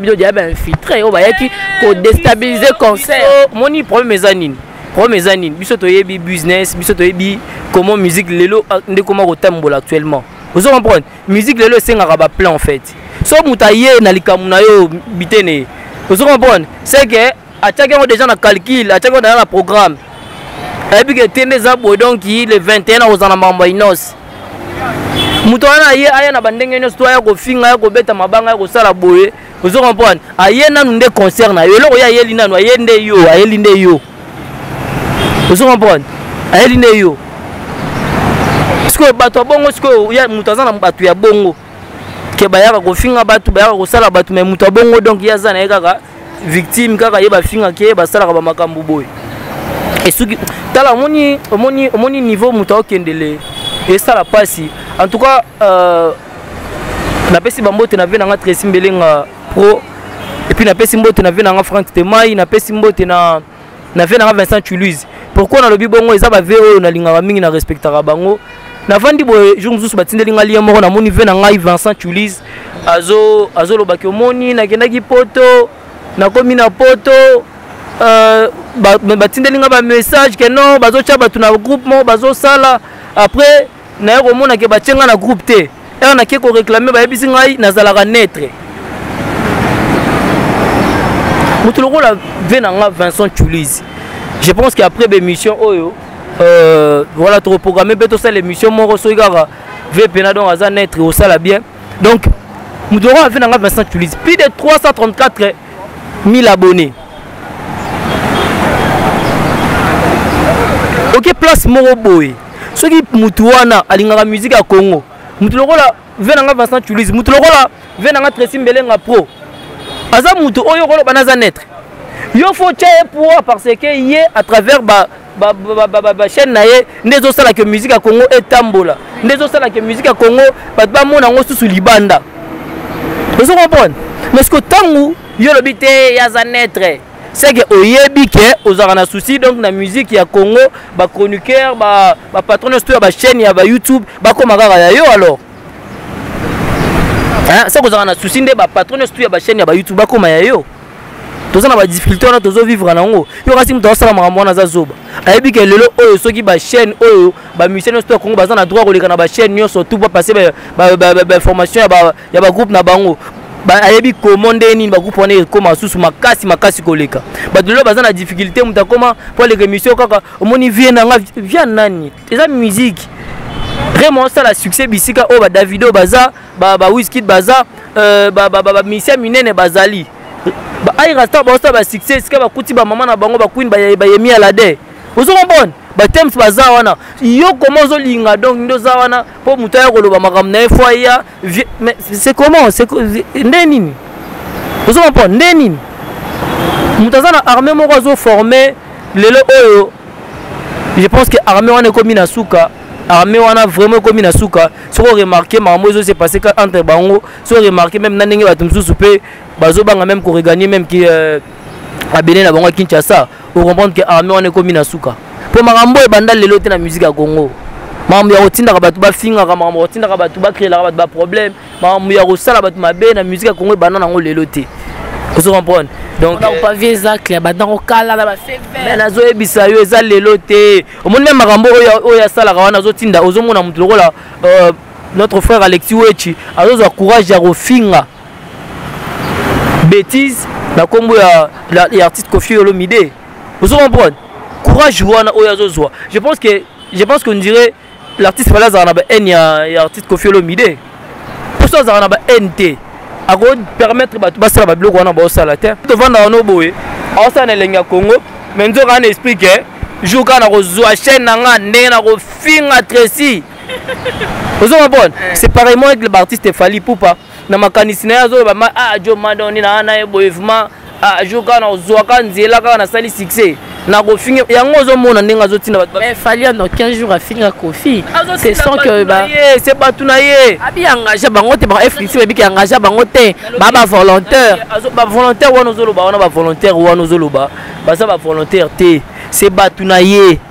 A: bino deya bainfiltre oyo bayaki kodestabilize concert oh, moni problème eza nini problème eza nini biso toyebi business biso toyebi comment musique lelo ah, nde koma kotambola actuellement ozo comprendre musique lelo esengaka ba plan en fait so moto aye na likambo na yo bitene ozo comprendre c'est que atiaki yango déjà na calcul atiaki yango déjà na programme ayebi ke te nde eza boye donc le 21 akozala na makambo ya inos moto wana aye aya na bandenge nyonso to aya kofinga aya kobeta mabanga aya kosala boye ozo comprendre aye nanu nde concert na yo eloko ye ayeli nanu aye nde yo ayeli nde yo ozo comprendre ayeli nde yo sikoyo bato ya bongo sikoyo ya moto aza na bato ya bongo ke bayaka kofinga bato bayaka kosala bato mai moto ya bongo donk ye aza na ye kaka victime kaka ye bafingaka ye basalaka bamakambo boye esuki tala omoni omoni omoni niveau moto aokendele esala mpasi en tout cas euh, napesi bambote na ve na nga tresi mbelenga pro et puis napesi mbote na vie na nga frank temai napesi mbote na na vie na nga vincent chuluse pourquoi nalobi bongo eza ba vie oyo nalingaka mingi na respectaka bango navandi boye jour mosusu batindeli ngai lien moko namoni vie na ngai vincent chulise azolobaki azo omoni nakendaki poto nakomi na poto euh, batindeli ngai bamessage ke non bazotya bato na groupe moko bazosala après naye komona ke batie ngai na groupe te heure nake koreklame bayebisi ngai nazalaka netre moto lokola ve na ngai vincent tulise je pense que après bémission oyo euh, voilà tokoprograme mpe tosala émission moko soki kaka ve mpena donc aza netre osala bien donc moto lokola ve na ngai vincent tulise plus de 334 000 abonnés oke place moko boye soki mutu wana alingaka musique ya congo mutu lokola ve nanga vincent tulise mutu lokola ve nanga tracy mbelenga pro aza mutu oyo okoloba na aza netre yo fo tya ye poa parce que ye à travers ba bachaîne na ye nde ezosala ke musique ya congo etambola nde ezosala ke musique ya congo bato bamona yango susu libanda ozo comprendre mais ceque ntango yo olobi te ye aza netre c'est que oyebi ke ozalaka na souci donc na musique ya congo bachroniqueur bapatron ba nyonso to ya bachaîne ya bayoutube bakóma kaka ya yo alors soki ozalaka na souci nde bapatron nyonso to ya bachaîne ya bayoutube bakóma ya yo toza na badifficulté wana tozovivre na yango yo kasi moto asala makambo wana aza zoba ayebi ke lelo oyo soki bachaîne oyo bamusicien nyonso to ya congo baza na droit koleka na bachaîne nyonso tout bapase bainformation ya ya ba groupe na bango ayebi komo ndenge nini bagroupe wana ekoma lisusu makasi makasi koleka bato lelo baza na difficulté moto akoma mpo aleka émission kaka omoni vie na nga via nani eza musique vraiment osala succès bisika oyo badavido baza bawiskid baza euh, bamisia minene bazali airasta baosala basuccès esika bakuti bamama na bango bakwini bayemi alade ozokompone batems baza wana yo koma ozolinga donc nde oza wana mpo moto aya koloba makambo na ye fo aya c'est comment nde nini ozoma mpo nde nini moto aza na armée moko azoforme lelo oyo je pense que armée wana ekomi na suka armée wana vraiment ekomi na suka soki oremarke makambo ezo se passe ka entre bango soki oremarke meme na ndenge bato mosusu mpe bazobanga meme koreganie meme ki euh, abele na bango ya kinshasa o comprendre que armée wana ekomi na suka mpo makambo ebanda lelo te na musique ya congo makambo ya kotindaka bato bafingaka makambo ya kotindaka bato bakreelaka bato baproblème makambo ya kosala bato mabe na musique ya congo ebanda nango lelo te ozo comprendre donc
B: euh, pas vieux zacle ya batango kala na bafefe
A: nazoyebisa yo eza lelo te omoni me makambo oyo asalaka wana azotinda ozomona moto lokola euh, notre frère alexi wechi azozwa courage ya kofinga bêtise na nkombo ya, ya, ya artiste kofi olomide ozo comprendre courage wana oyo azozwa je pense que je pense qu'on dirait l'artiste fale azala na ba haine ya, ya artiste kofi olomide mposo azala na ba haine te akopermettre bato basala babiloko wana baosala te tovanda wana boye aosala na elengi ya congo me nzoka wana esprit ke jour kaka nakozwa chaîne na nga ndenge nakofinga tresi ozo comprendre eh. c'est pareillement avec l'artiste fali pupa na makanisi na ye azoloba ma ah jo mada oni na wana ye boye vraimen ah jo kaka na ozwaka nzela kaka nasali succès nakofinga yango ozomona ndenge azotinda bato eh,
B: fali ano 15 jours afinga kofi c'est sans que ba
A: c'est bato na ye
B: abi engagea bango te bango fdc babiki engagea bango te ba bavolontaire
A: bavolontaire wana ozoloba wana bavolontaire wana ozoloba baza bavolontaire te c'est bato na ye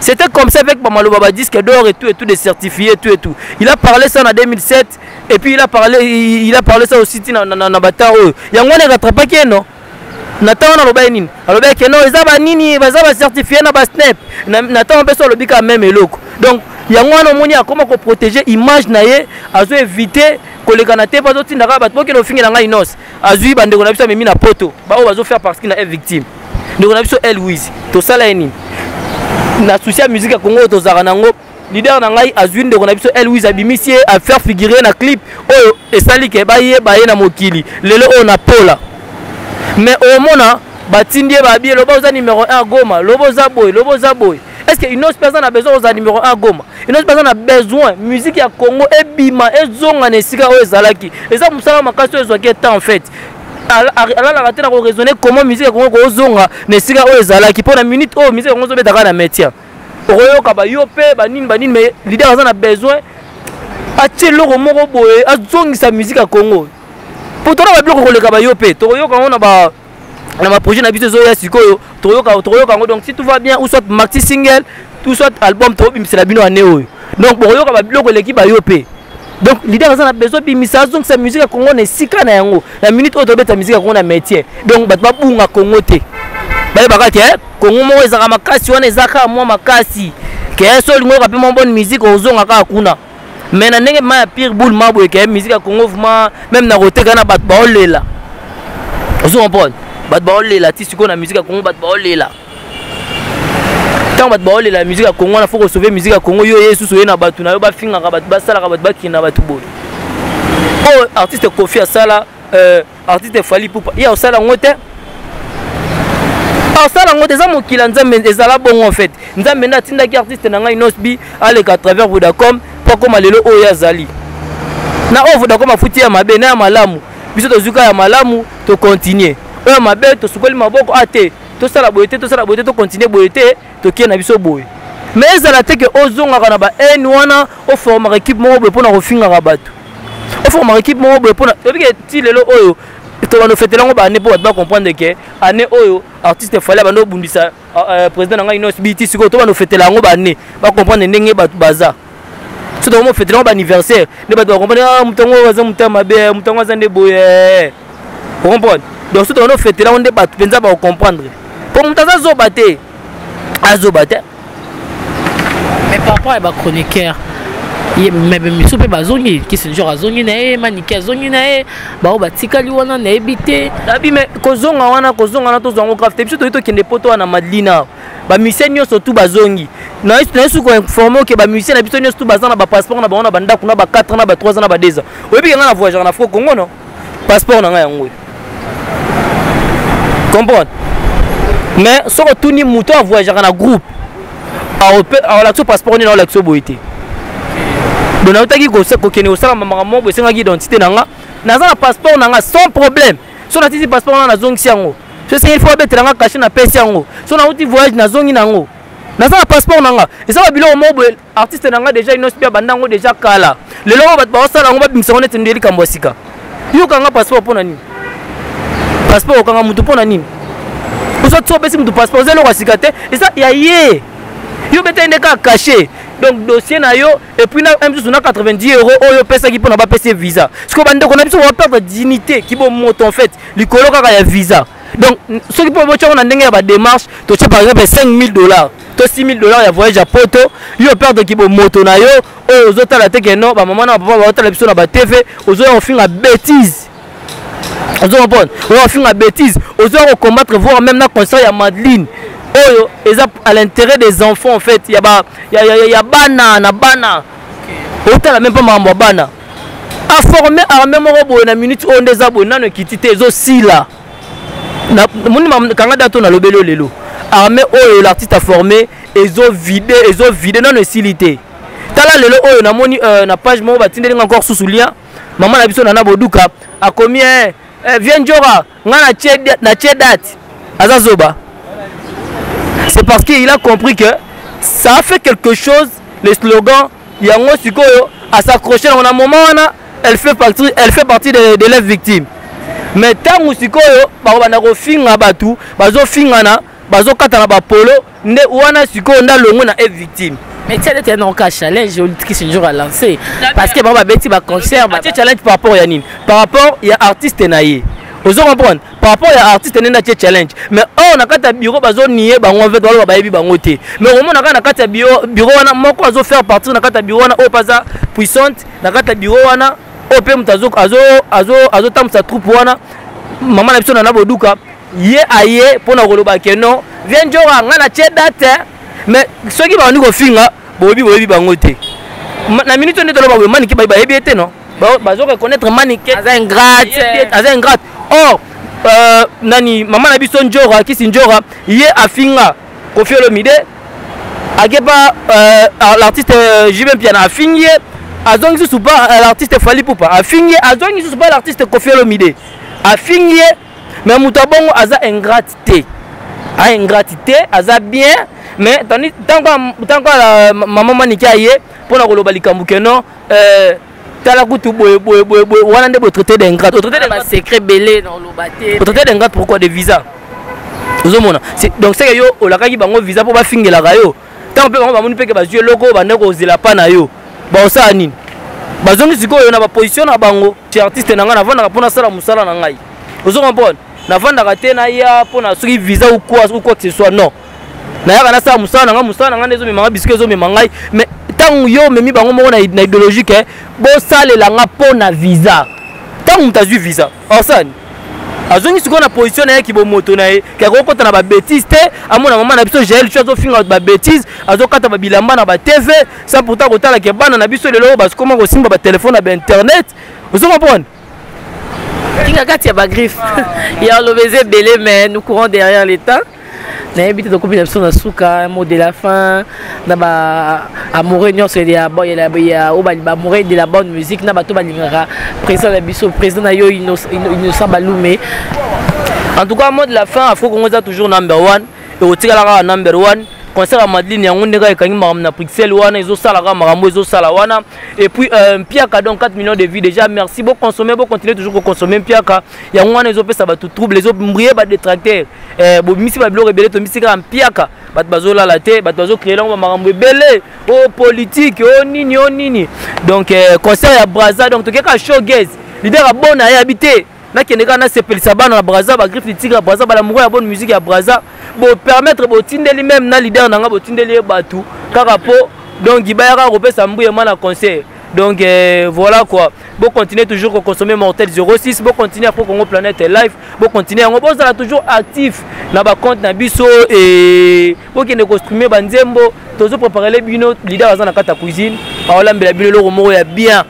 A: C'était comme ça avec Bamaloba, bah, disque d'or et tout, et tout, des certifiés, et tout, et tout. Il a parlé ça en 2007, et puis il a parlé, il, il a parlé ça aussi dans le bâtard. Il y a un gars qui rattrape qui non na ntango wana alobaki nini alobaki ke non eza banini baza bacertifie na basnep na ntango mpe so alobi kaka meme eloko donc yango wana omoni akoma koprotege image na ye azo evite kolekana te mpo azotinda kaka bato bokende ofingi na ngai inose azui ba ndeko na biso amemi na poto ba oyo bazo faire partie na victime ndeko na biso El Louise tosala ye nini na souci ya musique ya Congo oyo tozalaka nango leader na ngai azwi ndeko na biso elwis abimisi ye afaire figure na clip oyo esali ke bayeba ye na mokili lelo oyo na pola mais omona batindi ye babi eloba oza numero 1 goma loba oza boye loba oza boye est ce que inos mpe aza na besoin kozala numero 1 goma inos mpe aza na besoin musique ya congo ebima ezonga na esika oyo ezalaki eza mosala makasi oyo ezwaki etat en fait alalaka te na koraisonne comment musique ya congo kozonga na esika oyo ezalaki mpo na minute oyo musique ya congo ezobetaka na métier okoyoka bayo mpe banini banini mais lider aza na besoin atie eloko moko boye azongisa musique ya congo mpo tona babiloko koleka bayo mpe tokoyoka yango na ba na ba projet na biso ezoya sikoyo tokoyoka tokoyoka yango donc si tout va bien ou soit maxi single tout soit album tokobimisela bino ane oyo donc bokoyoka babiloko eleki bayo mpe donc leader aza na besoin bimisa azongisa musique ya congo na esika na yango na minute oyo tobeta musique ya congo na métier donc bato babunga congo te bayebaka ke eh, congo moko ezalaka makasi wana ezaka mwa makasi ke eh, so olingi oyoka mpe mwa bonne musique ozonga kaka kuna mais na ndenge ma ya pire boule ma boye kaye musique ya congo vrma meme na koteka na bato baolela ozo comprendre bato baolela ti sikoyo na musique ya congo bato baolela ntango bato baolela musique ya congo wana fo kosauve musique ya congo yo ye susu oye na bato na yo bafingaka bato basalaka bato bakende na bato boye oyo artiste kofi asala euh, artiste fali pupa ye osala yango te asala yango te eza mokili ya nzambe ezala bongo en fait nzambe nde atindaki artiste na ngai nosbi aleka à travers vodacom mpo akoma lelo oyo azali na oyo vodacom afuti ya mabe na ya malamu biso tozwi ka ya malamu tokontinue oyo ya mabe tosukoli maboko a ah, te tosala boye te tosala boye te tokontinue boye te tokie na biso boye mais ezala te ke ozongaka na ba haine wana oformaka ekipe moko boye mpo na kofingaka bato oformaka ekipe moko boye mpona oyebi ke ti lelo oyo tobanda ofetela yango baannée mpo bato bacomprendre ke année oyo artiste fale abanda obundisa ah, euh, président na ngai nos biti sikoyo tobanda ofetela yango baannée bacomprendre ndenge bato baza so tokoma ofetela yango baanniversaire nde bato bacomprendre ah, moto yango aza moto ya mabe eh, moto yango aza nde boye eh. ocomprendre donc so tokoma ofetela yango nde bato mpenza bacomprendre mpo moto aza zoba te azoba te
B: mais par rapport ya bachroniqueur biso mpe bazongi kissinjor azongi na ye manike azongi na ye baoyo batikali wana nayebi te
A: abi me kozonga wana kozonga wana tozwa yango grave te biso toyei tokende poto wana madelina bamusicien nyonso tu bazongi nayesu koinforme oke bamusicien na biso nyonso tu baza na bapasseport na bango na bandako na ba 4 na ba 3 na ba 2 ans oyebi kenga na voyagaka na fro congo no passeport na ngai yango oyo comprendre mais soki otuni moto oyo avoyageaka na groupe aolakisa passeport nini aolakisa boye te don nautaki kokende kosala mamaka moko boye esengaki identité na nga naza na passeport na nga sans problème so natisi passeport na nga nazongisi yango so esengeli fo abetela nga kashe napesi yango so nauti voyage nazongi na yango naza na passeport na nga eza babiloko moko boye artiste na nga deja inosbi abanda yango deja kala lelo oyo bato baosala yango babimisa yango neti nde likambo ya sika yokanga passeport mpo na nini passeport okanga motu mpo na nini oza ti opesi motu passeport oza eloko ya sika te eza ya ye yo betei nde kaka cache donc dossier na yo epuis na misusu na 90 euro oyo opesaki mpo na bapesi ye visa sikoyo bandeko na biso baperdre dignité kibomoto en fait likolo kaka ya visa donc soki mpo botyango na ndenge ya badémarche totya par exemple 5000 dollars to 6000 dollars ya voyage ya poto yo père de kibo moto na yo oyo ozotala te ke non bamama na bapapa baotala biso na batv ozoya kofinga bétise ozo comprendre oya kofinga bétise ozoya kocombattre voir même na concert ya madeline oyo eza à l'intérêt des enfants en fait ya, ba, ya, ya, ya, ya bana na bana otala même mpe makambo ya bana aforme arme moko boye na minute oyo nde eza boye nano ekiti te ezosila na moni kanga dato na lobelo lelo armée oyo l'artiste a formé ezo vide ezo vide nano esili te tala lelo oyo namoni euh, na page moko batindeli nga encore susu lien mama na biso nana boduka akomi eh, eh, vieux njora nga na tie date aza zoba c'est parce qu'il a compris que ça a fait quelque chose le slogan yango sikoyo a s'accrocher nango na moment wana elle fait partie, elle fait partie de, de l'œuvre victime mais ntango sikoyo bakobanda kofinga bato bazofingana bazokatana bapolo nde wana sikoyo nde alongwe na e victime
B: mais tia neti yango ka challenge olitiki jour a lancé parce que bango babeti baconcert
A: challenge par rapport ya nini par rapport ya artiste na ye ozo comprendre par rapport ya artiste nde natie challenge mais or na kati ya bureau bazonie bango vete baloba bayebi bango te mais okomona kaka na kati ya bureau wana moko azofaire partir na kati ya bureau wana oyo mpe aza puissante na kati ya bureau wana oyo mpe moto azotambwisa troupe wana mama na biso na na boduka ye aye mpo na koloba ke non vie njora ngai natie date mais soki babandi kofinga boyebi boyebi bango te na minute oyo nde toloba boye maniki bayebi ye te non bazo reconnaître manike
B: aza ingrate
A: aza ingrate or euh, nani mama na biso njora kisi njora ye afinga kofi olomide akepa euh, l'artiste euh, jb mpiana afingi ye azongisi susu pa euh, l'artiste fali pupa afingi ye azongisi susu pa l'artiste kofi olomide afingi ye mais moto ya bongo aza ingrate te a ingrate te aza bien mais ntango maman manike aye mpo na koloba likambo keno Euh, tala kutu boye boye boye boye wana nde botraité d'ingrate otraité
B: secret belé na oloba te
A: otraité d'ingrate pourquoi des visas ozomona donc seke yo olakaki bango visa mpo bafingelaka yo ntango mpe bango bamoni mpeke bazwi eloko bande kozela pa na yo baosala nini bazongi sikoyo na baposition na bango ti artiste na ngai navandaka mpo nasala mosala na ngai ozo comprendre navandaka te naya mpo na soki visa ou quoi ou quoi que ce soit non nayaka nasala mosala na ngai mosala na ngai nde ezomema ngai bisika ezomema ngai mais ntango yo omemi bango moko na idéologie ke bosalela nga mpo na visa ntango moto azwi visa osani azongi sikoyo na position na ye kibomoto na ye ke akokota na babétise te amona mama na biso jael tu azofinga bato babétise azokata babilamba na batv sa pourtant kotala ke bana na biso lelo oyo bazokoma kosimba batelefone na bainternet ozo
B: comprendre kingakati ya bagriffe ya oloba eza ebele mais nous courant derrière l'état nayebi te tokomi na biso na suka mot de la fin na baamoureux nyonso oyo baamoureux de la bonne musique na bato balingaka président na biso président na yo innocent balume
A: en tout cas mot de la fin afro congo eza toujours number one ekotikala kaka number one concert ya madeline yango nde kaka ekangi makambo na bruxelles wana ezosala kaka makambo ezosala wana et puis euh, mpiaka donc 4 millions de vie déjà merci boconsomme bocontinue toujours koconsomme mpiaka yango wana ezopesa bato trouble ezombrie badetracteur eh, bobimisi babiloko ebele tobimisi kaka mpiaka bato bazolala te bato bazocree yango bamakambo ebele o oh, politike o oh, nini o oh, nini donc eh, concert ya braza donc tokeka showgase lider abona ye abi te nakende kaka nasepelisa bana na braza bagriffe litika ya braza balamoureux ya bonne musique ya braza bopermettre botindeli meme na leader na ngai botindeli ye bato kaka mpo donc gibayaka kopesa mbuye mwana conseil donc euh, voilà quoi bo continuer toujours ko consommer mortel 06 bo continuer après congo planète live bo continuer yango bozala toujours actif na bacompte na biso e bokende kostrume banzembo tozo préparele bino leader aza na kati ya cuisine aolambela bino eloko moko ya bien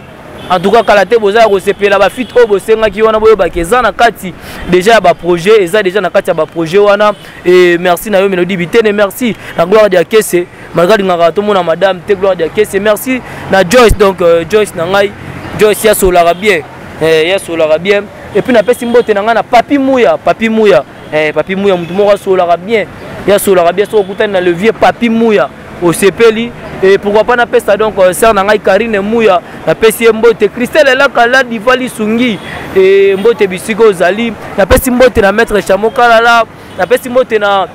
A: en tout cas kala te boza ya kosepela bafite oyo bosengaki wana boyebaki eza na kati deja ya baprojet eza deja na kati ya baprojet wana e merci na yo melodi bitene merci na gloire dia kese malgre alingaka tomona madame te gloire dia kese merci na joyce donc euh, joyce na ngai joyce ya solaka bien eh, ya solaka bien epuis napesi mbote na ngai na papi muya papi muya eh, papi muya motu moko asolaka bien ya solaka bien soki okutani na levier papi muya osepeli et pourquoi pas napesa donc euh, sœur na ngai Karine Muya napesi ye mbote Christelle elaka la diva lisungi et mbote bisika ozali napesi mbote na maître Chamo Kalala napesi mbote na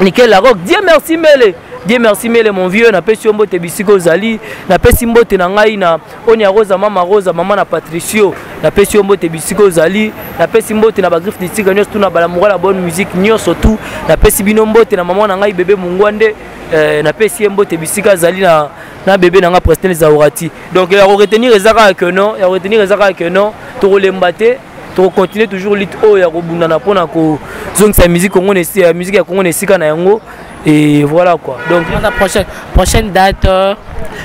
A: Nickel la rock Dieu merci mele Dieu merci mele mon vieux napesi yo mbote bisika ozali napesi mbote na ngai na Oni ya Rosa, mama Rosa, mama na Patricio, na pesi yo mbote bisika ozali, na pesi mbote na ba griffe de tigre nyonso tout na bala mura la bonne musique nyonso tout, na pesi bino mbote na mama na ngai bebe mungwande, eh, na pesi ye mbote bisika azali na na bebe na ngai Prestel Zaurati. Donc ya ko retenir ezaka que non, ya ko retenir ezaka que non, to ko lemba te. tokocontinue toujours lutte oyo ya kobundana mpona kozongisa musique congo ya musique ya congo na esika na yango et voilà quoi donc
B: prochaine, prochaine date euh...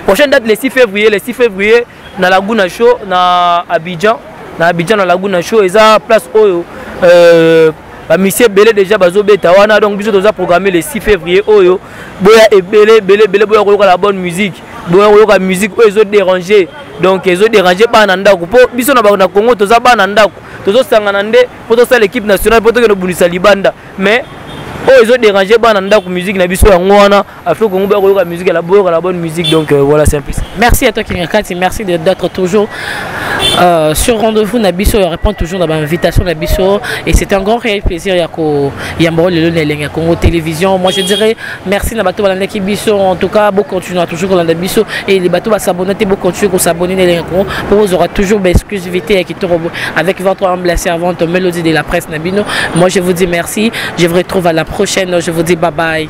A: prochaine date le 6 février le 6 février na laguna show na abidjan na abidjan na laguna show eza place oyo euh, bamisie ebele déjà bazobeta wana donc biso toza programme le 6 février oyo boya ebele ebele ebele boya koyoka la bonne musique boya koyoka musique oyo ezo déranger donc ezo déranger bana na ndako mpo biso na congo toza bana na ndako tozosangana nde mpo tosala équipe nationale mpo tokende obundisa libanda mais oyo ezo déranger bana na ndako musique na biso yango wana afrique congo boya koyoka musique ya laboyoka la bonne musique donc euh, voilà c'est un peu ça
B: merci à toi kingakati merci d'être toujours euh, sur rendez-vous na biso ya répondre toujours na bainvitation na biso et c'est un grand réel plaisir ya koyamba lelo na elengi ya congo télévision moi je dirais merci na bato balandaki biso en tout cas bocontinue toujours kolanda biso et les bato basabone te bocontinue kosabone na elengi yango mpo bozwaka toujours baexclusivité ya kitoko avec votre humble servante mélodie de la presse na bino moi je vous dis merci je vous retrouve à la prochaine je vous dis bye bye